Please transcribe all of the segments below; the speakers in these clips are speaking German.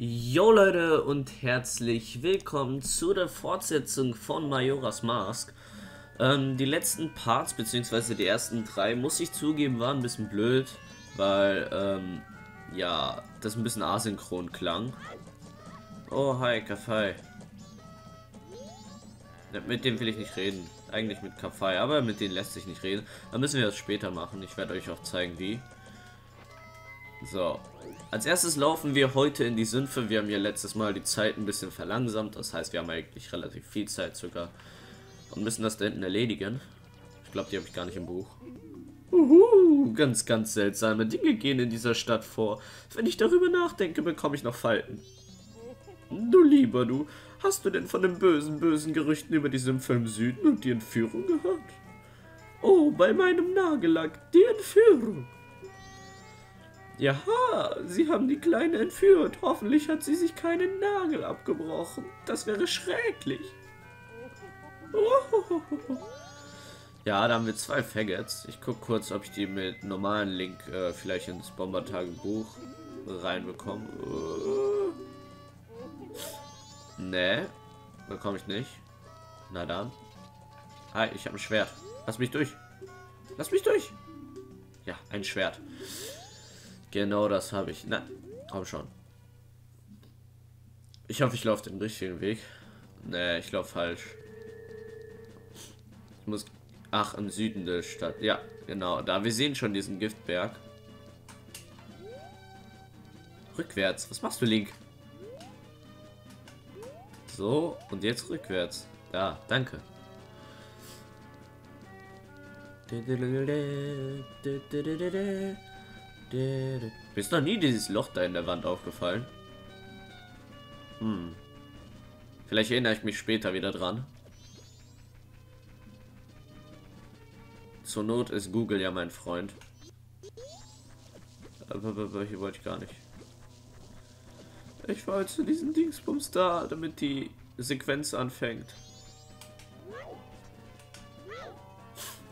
Jo Leute und herzlich willkommen zu der Fortsetzung von Majora's Mask. Ähm, die letzten Parts, beziehungsweise die ersten drei, muss ich zugeben, waren ein bisschen blöd, weil, ähm, ja, das ein bisschen asynchron klang. Oh, hi, Kaffee. Mit dem will ich nicht reden. Eigentlich mit Kaffee, aber mit denen lässt sich nicht reden. Da müssen wir das später machen. Ich werde euch auch zeigen, wie. So. Als erstes laufen wir heute in die Sümpfe. Wir haben ja letztes Mal die Zeit ein bisschen verlangsamt. Das heißt, wir haben eigentlich relativ viel Zeit sogar. Und müssen das da hinten erledigen. Ich glaube, die habe ich gar nicht im Buch. Uhu, ganz, ganz seltsame Dinge gehen in dieser Stadt vor. Wenn ich darüber nachdenke, bekomme ich noch Falten. Du lieber du, hast du denn von den bösen, bösen Gerüchten über die Sümpfe im Süden und die Entführung gehört? Oh, bei meinem Nagellack, die Entführung. Ja, sie haben die Kleine entführt. Hoffentlich hat sie sich keinen Nagel abgebrochen. Das wäre schrecklich. Ja, da haben wir zwei Faggots. Ich gucke kurz, ob ich die mit normalen Link äh, vielleicht ins Bomber-Tagebuch reinbekomme. Äh. Ne, bekomme ich nicht. Na dann. Hi, ich habe ein Schwert. Lass mich durch. Lass mich durch. Ja, ein Schwert. Genau das habe ich. Na, komm schon. Ich hoffe, ich laufe den richtigen Weg. Ne, ich laufe falsch. Ich muss... Ach, im Süden der Stadt. Ja, genau. Da, wir sehen schon diesen Giftberg. Rückwärts. Was machst du, Link? So, und jetzt rückwärts. Da, danke. Mir ist noch nie dieses Loch da in der Wand aufgefallen. Hm. Vielleicht erinnere ich mich später wieder dran. Zur Not ist Google ja mein Freund. Aber hier wollte ich gar nicht. Ich war zu diesem Dingsbums da, damit die Sequenz anfängt.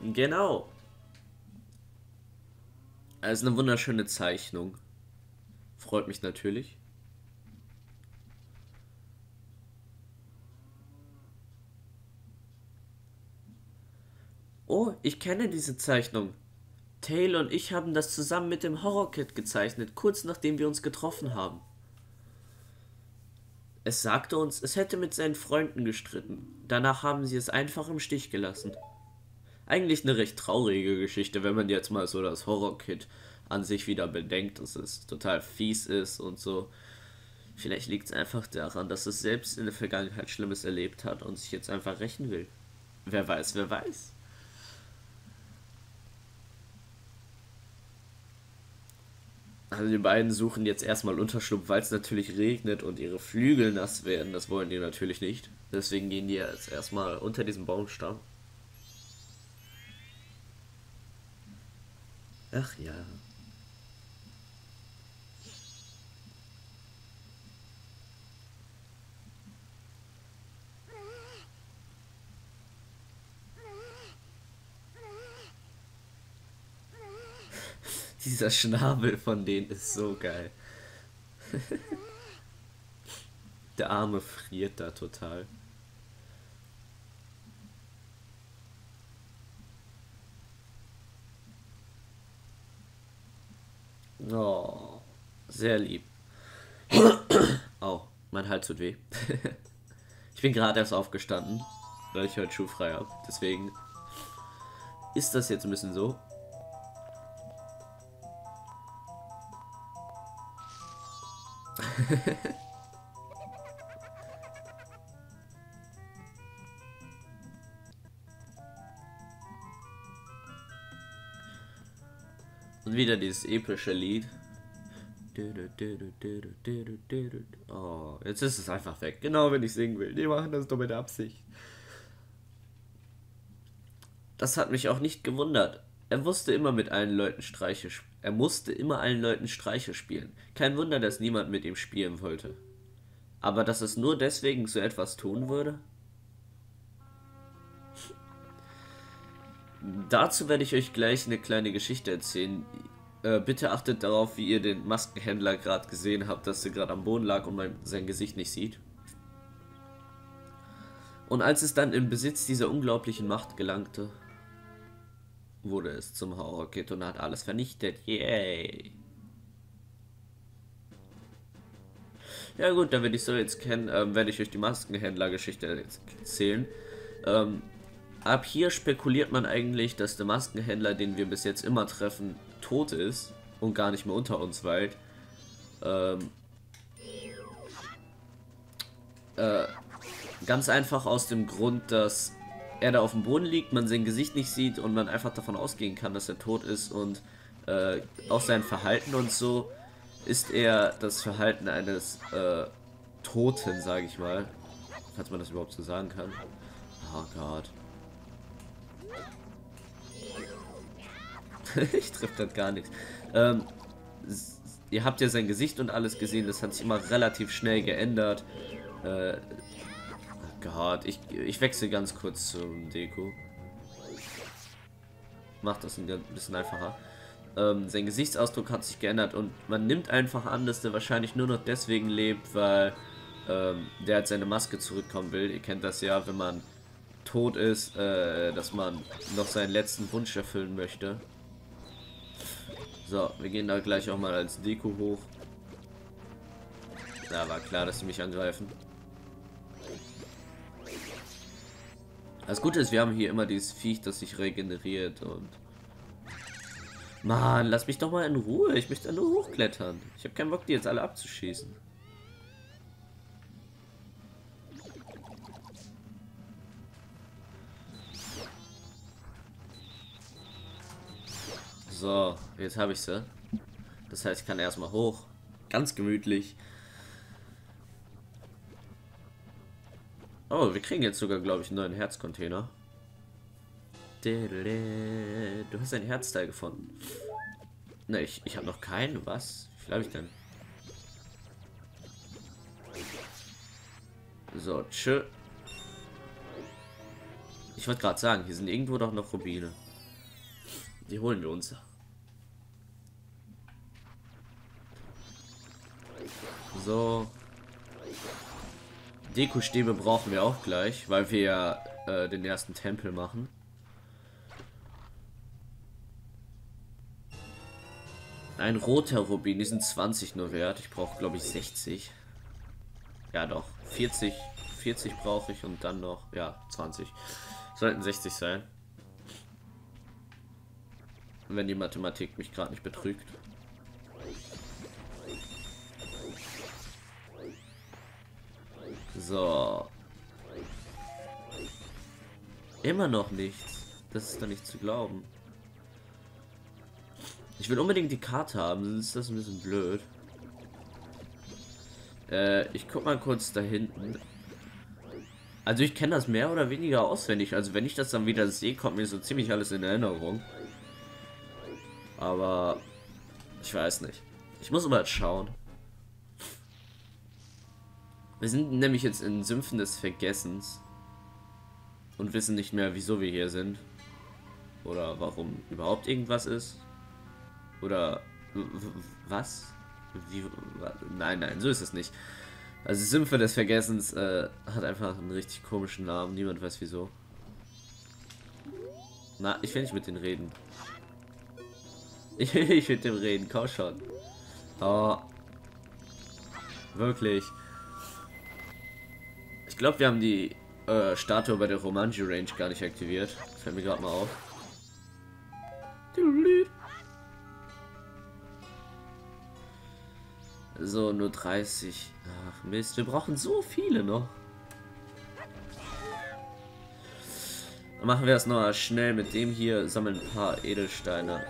Genau. Es ist eine wunderschöne Zeichnung. Freut mich natürlich. Oh, ich kenne diese Zeichnung. Taylor und ich haben das zusammen mit dem Horror-Kit gezeichnet, kurz nachdem wir uns getroffen haben. Es sagte uns, es hätte mit seinen Freunden gestritten. Danach haben sie es einfach im Stich gelassen eigentlich eine recht traurige Geschichte, wenn man jetzt mal so das Horror-Kit an sich wieder bedenkt, dass es total fies ist und so. Vielleicht liegt es einfach daran, dass es selbst in der Vergangenheit Schlimmes erlebt hat und sich jetzt einfach rächen will. Wer weiß, wer weiß. Also die beiden suchen jetzt erstmal Unterschlupf, weil es natürlich regnet und ihre Flügel nass werden. Das wollen die natürlich nicht. Deswegen gehen die jetzt erstmal unter diesem Baumstamm. Ach ja. Dieser Schnabel von denen ist so geil. Der Arme friert da total. Oh, sehr lieb. oh, mein Hals tut weh. ich bin gerade erst aufgestanden, weil ich heute schulfrei habe. Deswegen ist das jetzt ein bisschen so. Und wieder dieses epische Lied. Oh, jetzt ist es einfach weg. Genau, wenn ich singen will. Die machen das doch mit Absicht. Das hat mich auch nicht gewundert. Er wusste immer mit allen Leuten Streiche Er musste immer allen Leuten Streiche spielen. Kein Wunder, dass niemand mit ihm spielen wollte. Aber dass es nur deswegen so etwas tun würde? Dazu werde ich euch gleich eine kleine Geschichte erzählen. Äh, bitte achtet darauf, wie ihr den Maskenhändler gerade gesehen habt, dass er gerade am Boden lag und man sein Gesicht nicht sieht. Und als es dann in Besitz dieser unglaublichen Macht gelangte, wurde es zum Horror-Kit und hat alles vernichtet. Yay! Ja gut, da wir die Story jetzt kennen, ähm, werde ich euch die Maskenhändler-Geschichte erzählen. Ähm, ab hier spekuliert man eigentlich, dass der Maskenhändler, den wir bis jetzt immer treffen, tot ist und gar nicht mehr unter uns weilt. Ähm, äh, ganz einfach aus dem Grund, dass er da auf dem Boden liegt, man sein Gesicht nicht sieht und man einfach davon ausgehen kann, dass er tot ist und äh, auch sein Verhalten und so ist er das Verhalten eines äh, Toten, sage ich mal. Falls man das überhaupt so sagen kann. Oh Gott. ich treffe das gar nichts. Ähm, ihr habt ja sein Gesicht und alles gesehen, das hat sich immer relativ schnell geändert. Äh, Gott, ich, ich wechsle ganz kurz zum Deko. Macht das ein bisschen einfacher. Ähm, sein Gesichtsausdruck hat sich geändert und man nimmt einfach an, dass der wahrscheinlich nur noch deswegen lebt, weil ähm, der hat seine Maske zurückkommen will. Ihr kennt das ja, wenn man tot ist, äh, dass man noch seinen letzten Wunsch erfüllen möchte. So, wir gehen da gleich auch mal als Deko hoch. Da war klar, dass sie mich angreifen. Das Gute ist, wir haben hier immer dieses Viech, das sich regeneriert und... Mann, lass mich doch mal in Ruhe. Ich möchte nur hochklettern. Ich habe keinen Bock, die jetzt alle abzuschießen. So, jetzt habe ich sie. Das heißt, ich kann erstmal hoch. Ganz gemütlich. Oh, wir kriegen jetzt sogar, glaube ich, einen neuen Herzcontainer. Du hast ein Herzteil gefunden. Ne, ich, ich habe noch keinen. Was? Wie viel habe ich denn? So, tschö. Ich wollte gerade sagen, hier sind irgendwo doch noch Rubine. Die holen wir uns. So. Dekostäbe brauchen wir auch gleich, weil wir ja äh, den ersten Tempel machen. Ein roter Rubin, die sind 20 nur wert. Ich brauche, glaube ich, 60. Ja, doch. 40, 40 brauche ich und dann noch, ja, 20. Sollten 60 sein. Wenn die Mathematik mich gerade nicht betrügt. So. Immer noch nichts. Das ist doch nicht zu glauben. Ich will unbedingt die Karte haben, sonst ist das ein bisschen blöd. Äh, ich guck mal kurz da hinten. Also ich kenne das mehr oder weniger auswendig. Also wenn ich das dann wieder sehe, kommt mir so ziemlich alles in Erinnerung. Aber ich weiß nicht. Ich muss mal schauen. Wir sind nämlich jetzt in Sümpfen des Vergessens. Und wissen nicht mehr, wieso wir hier sind. Oder warum überhaupt irgendwas ist. Oder was? Wie, nein, nein, so ist es nicht. Also Sümpfe des Vergessens äh, hat einfach einen richtig komischen Namen. Niemand weiß wieso. Na, ich will nicht mit denen reden. Ich will nicht mit dem reden, komm schon. Oh. Wirklich glaube, wir haben die äh, Statue bei der Romanji Range gar nicht aktiviert. Fällt mir gerade mal auf. So, nur 30. Ach Mist, wir brauchen so viele noch. Dann machen wir das noch schnell mit dem hier. Sammeln ein paar Edelsteine.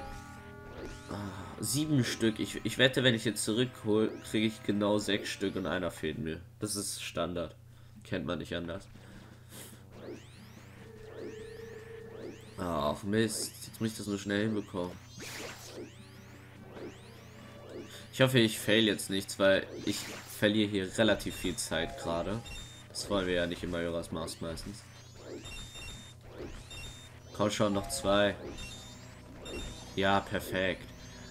Ah, sieben Stück. Ich, ich wette, wenn ich jetzt zurückhole, kriege ich genau sechs Stück und einer fehlt mir. Das ist Standard. Kennt man nicht anders. Ach Mist, jetzt muss ich das nur schnell hinbekommen. Ich hoffe, ich fail jetzt nichts, weil ich verliere hier relativ viel Zeit gerade. Das wollen wir ja nicht im Majoras Maß meistens. Komm schon, noch zwei. Ja, perfekt.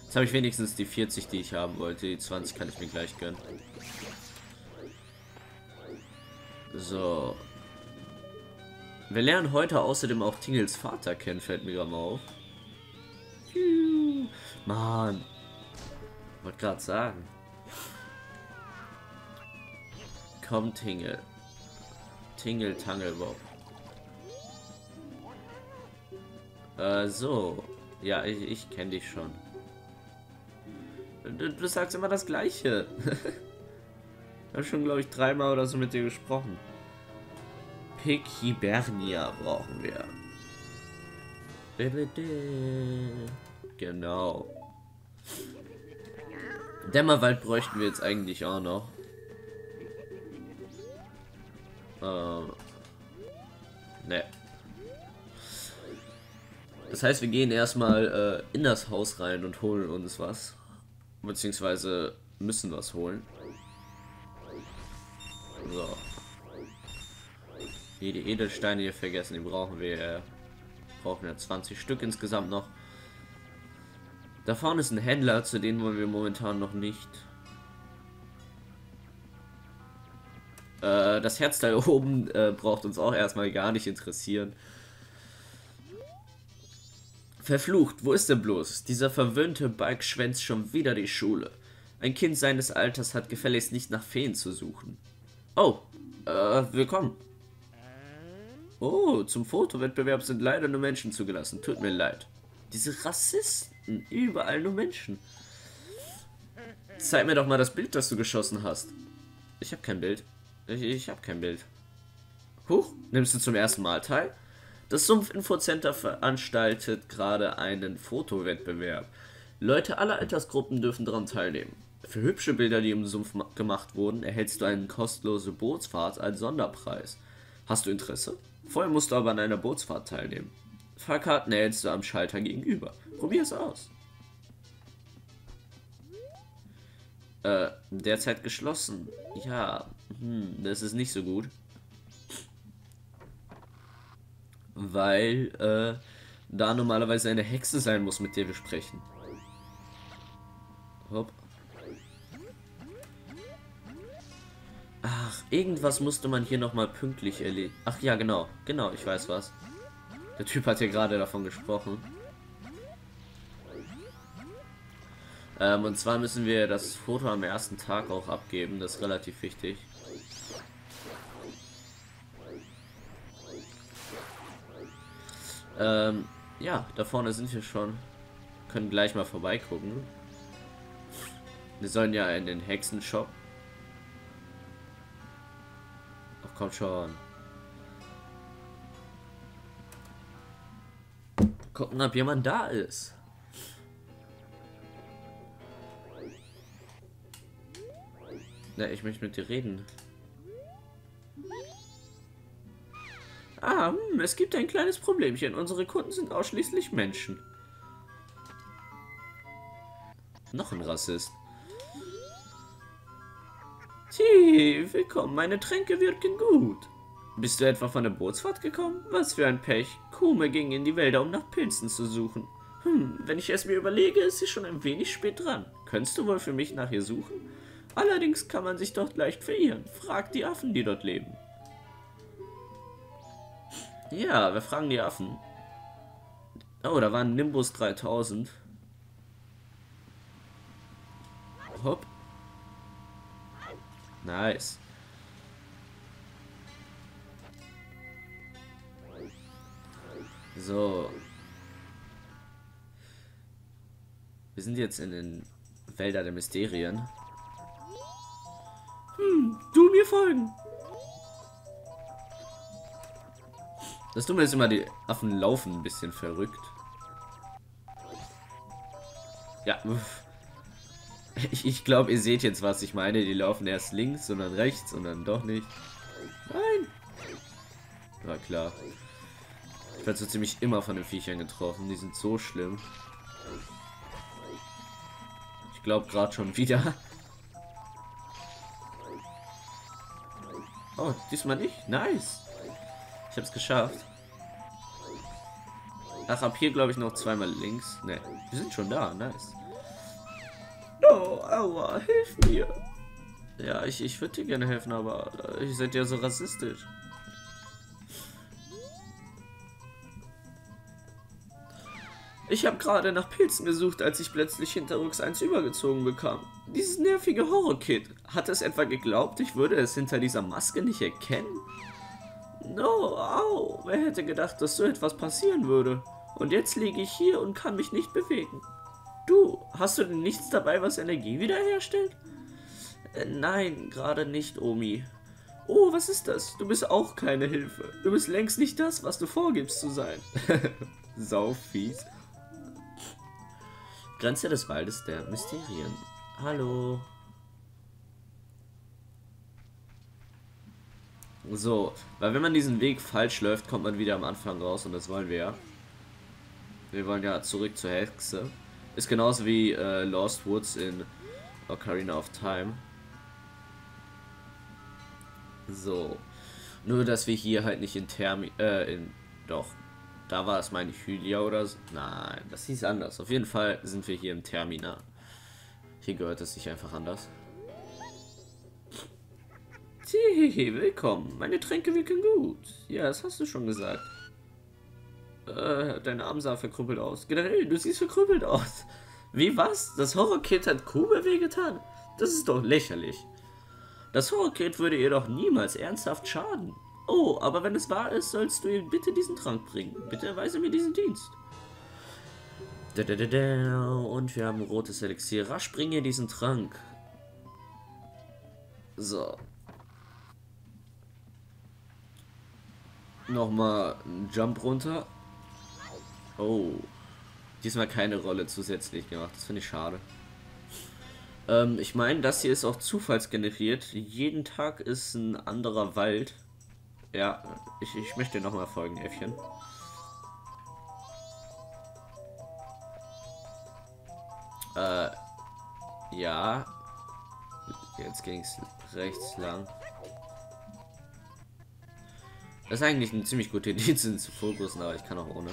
Jetzt habe ich wenigstens die 40, die ich haben wollte. Die 20 kann ich mir gleich gönnen. So. Wir lernen heute außerdem auch Tingels Vater kennen, fällt mir gerade mal auf. Mann. Wollte gerade sagen. Komm, Tingle. Tingle Tanglebob. Äh, so. Ja, ich, ich kenne dich schon. Du, du, sagst immer das Gleiche. ich habe schon, glaube ich, dreimal oder so mit dir gesprochen. Pichibernia brauchen wir. Genau. Dämmerwald bräuchten wir jetzt eigentlich auch noch. Ähm. Ne. Das heißt, wir gehen erstmal äh, in das Haus rein und holen uns was. Beziehungsweise müssen was holen. So. Die, die Edelsteine hier vergessen, die brauchen wir. Äh, brauchen ja 20 Stück insgesamt noch. Da vorne ist ein Händler, zu denen wollen wir momentan noch nicht. Äh, das Herzteil oben äh, braucht uns auch erstmal gar nicht interessieren. Verflucht, wo ist er bloß? Dieser verwöhnte Balk schwänzt schon wieder die Schule. Ein Kind seines Alters hat gefälligst nicht nach Feen zu suchen. Oh, äh, willkommen. Oh, zum Fotowettbewerb sind leider nur Menschen zugelassen. Tut mir leid. Diese Rassisten, überall nur Menschen. Zeig mir doch mal das Bild, das du geschossen hast. Ich habe kein Bild. Ich, ich habe kein Bild. Huch, nimmst du zum ersten Mal teil? Das Sumpf-Info-Center veranstaltet gerade einen Fotowettbewerb. Leute aller Altersgruppen dürfen daran teilnehmen. Für hübsche Bilder, die im Sumpf gemacht wurden, erhältst du eine kostenlose Bootsfahrt als Sonderpreis. Hast du Interesse? Vorher musst du aber an einer Bootsfahrt teilnehmen. Fahrkarten erhältst du am Schalter gegenüber. Probier es aus. Äh, derzeit geschlossen. Ja, hm, das ist nicht so gut. Weil, äh, da normalerweise eine Hexe sein muss, mit der wir sprechen. Hopp. Ach, irgendwas musste man hier nochmal pünktlich erledigen. Ach ja, genau. Genau, ich weiß was. Der Typ hat hier gerade davon gesprochen. Ähm, und zwar müssen wir das Foto am ersten Tag auch abgeben. Das ist relativ wichtig. Ähm, ja, da vorne sind wir schon. Können gleich mal vorbeigucken. Wir sollen ja in den Hexenshop. Komm schon. Gucken, ob jemand da ist. Ja, ich möchte mit dir reden. Ah, hm, es gibt ein kleines Problemchen. Unsere Kunden sind ausschließlich Menschen. Noch ein Rassist. Tee, willkommen. Meine Tränke wirken gut. Bist du etwa von der Bootsfahrt gekommen? Was für ein Pech. Kume ging in die Wälder, um nach Pilzen zu suchen. Hm, wenn ich es mir überlege, ist sie schon ein wenig spät dran. Könntest du wohl für mich nach ihr suchen? Allerdings kann man sich dort leicht verirren. Frag die Affen, die dort leben. Ja, wir fragen die Affen. Oh, da war ein Nimbus 3000. Hopp. Nice. So. Wir sind jetzt in den Wälder der Mysterien. Hm, du mir folgen. Das Dumme ist immer, die Affen laufen ein bisschen verrückt. Ja, ich, ich glaube, ihr seht jetzt, was ich meine. Die laufen erst links und dann rechts und dann doch nicht. Nein! War klar. Ich werde so ziemlich immer von den Viechern getroffen. Die sind so schlimm. Ich glaube gerade schon wieder. Oh, diesmal nicht? Nice. Ich habe es geschafft. Ach, ab hier glaube ich noch zweimal links. Ne, wir sind schon da. Nice. Aua, hilf mir. Ja, ich, ich würde dir gerne helfen, aber äh, ihr seid ja so rassistisch. Ich habe gerade nach Pilzen gesucht, als ich plötzlich hinterrücks eins übergezogen bekam. Dieses nervige Horror-Kid. Hat es etwa geglaubt, ich würde es hinter dieser Maske nicht erkennen? No, au, wer hätte gedacht, dass so etwas passieren würde? Und jetzt liege ich hier und kann mich nicht bewegen. Du, hast du denn nichts dabei, was Energie wiederherstellt? Äh, nein, gerade nicht, Omi. Oh, was ist das? Du bist auch keine Hilfe. Du bist längst nicht das, was du vorgibst zu sein. Saufies. Grenze des Waldes der Mysterien. Hallo. So, weil wenn man diesen Weg falsch läuft, kommt man wieder am Anfang raus und das wollen wir ja. Wir wollen ja zurück zur Hexe. Ist genauso wie äh, Lost Woods in Ocarina of Time. So. Nur, dass wir hier halt nicht in Termi... Äh, in... Doch. Da war es, meine ich, Hylia oder so. Nein, das hieß anders. Auf jeden Fall sind wir hier im Terminal. Hier gehört es sich einfach anders. Tihihi, willkommen. Meine Tränke wirken gut. Ja, das hast du schon gesagt. Äh, dein Arm sah verkrüppelt aus. Generell, du siehst verkrüppelt aus. Wie was? Das Horrorkit hat Kube wehgetan? Das ist doch lächerlich. Das Horrorkit würde ihr doch niemals ernsthaft schaden. Oh, aber wenn es wahr ist, sollst du ihm bitte diesen Trank bringen. Bitte erweise mir diesen Dienst. Und wir haben rotes Elixier. Rasch bringe diesen Trank. So. Nochmal einen Jump runter. Oh. Diesmal keine Rolle zusätzlich gemacht. Das finde ich schade. Ähm, ich meine, das hier ist auch zufallsgeneriert. Jeden Tag ist ein anderer Wald. Ja, ich, ich möchte nochmal folgen, Äffchen. Äh, ja. Jetzt ging es rechts lang. Das ist eigentlich eine ziemlich gute Idee, zu fokussen, aber ich kann auch ohne.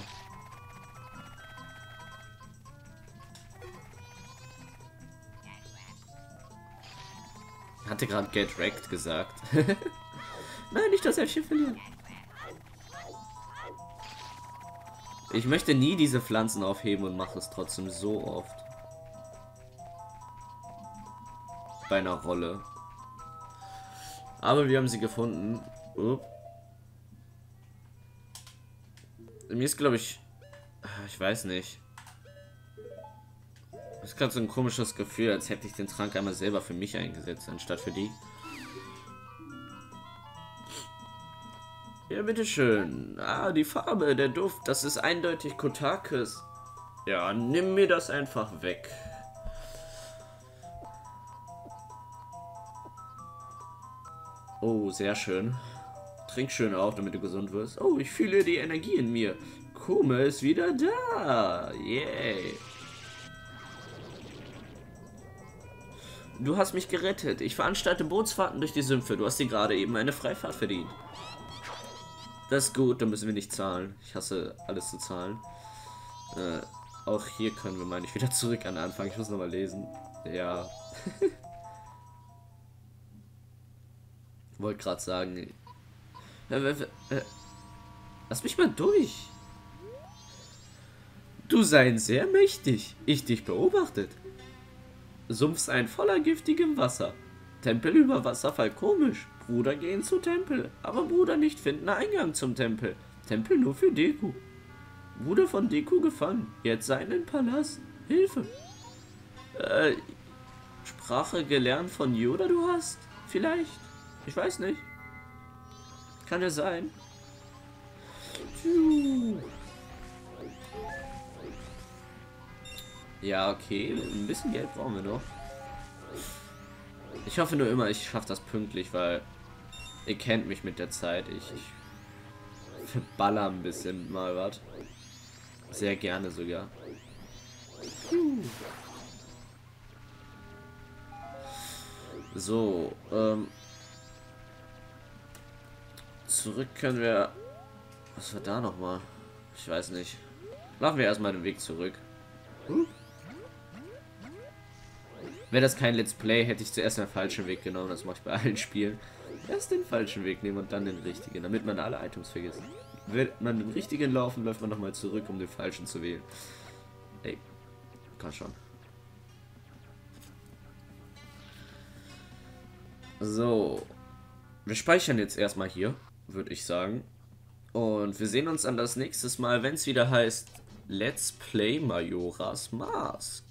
Hatte gerade Get Wrecked gesagt. Nein, nicht das Äffchen verlieren. Ich möchte nie diese Pflanzen aufheben und mache es trotzdem so oft. Bei einer Rolle. Aber wir haben sie gefunden. Oh. Mir ist, glaube ich... Ich weiß nicht. Das ist gerade so ein komisches Gefühl, als hätte ich den Trank einmal selber für mich eingesetzt, anstatt für die. Ja, bitteschön. Ah, die Farbe, der Duft, das ist eindeutig Kotakis. Ja, nimm mir das einfach weg. Oh, sehr schön. Trink schön auf, damit du gesund wirst. Oh, ich fühle die Energie in mir. Kume ist wieder da. Yay. Du hast mich gerettet. Ich veranstalte Bootsfahrten durch die Sümpfe. Du hast dir gerade eben eine Freifahrt verdient. Das ist gut, dann müssen wir nicht zahlen. Ich hasse alles zu zahlen. Äh, auch hier können wir, meine ich, wieder zurück an den Anfang. Ich muss nochmal lesen. Ja. Wollte gerade sagen. Lass mich mal durch. Du seien sehr mächtig. Ich dich beobachtet. Sumpf ein voller giftigem Wasser. Tempel über Wasserfall komisch. Bruder gehen zu Tempel, aber Bruder nicht finden Eingang zum Tempel. Tempel nur für Deku. Bruder von Deku gefangen. Jetzt seinen Palast. Hilfe. Äh, Sprache gelernt von Yoda du hast? Vielleicht. Ich weiß nicht. Kann ja sein. Ja, okay. Ein bisschen Geld brauchen wir noch. Ich hoffe nur immer, ich schaffe das pünktlich, weil Ihr kennt mich mit der Zeit. Ich, ich verballer ein bisschen mal was. Sehr gerne sogar. So, ähm. Zurück können wir. Was war da nochmal? Ich weiß nicht. Machen wir erstmal den Weg zurück. Hm? Wäre das kein Let's Play, hätte ich zuerst den falschen Weg genommen. Das mache ich bei allen Spielen. Erst den falschen Weg nehmen und dann den richtigen, damit man alle Items vergisst. Will man den richtigen laufen, läuft man nochmal zurück, um den falschen zu wählen. Ey, kann schon. So. Wir speichern jetzt erstmal hier, würde ich sagen. Und wir sehen uns dann das nächste Mal, wenn es wieder heißt Let's Play Majora's Mask.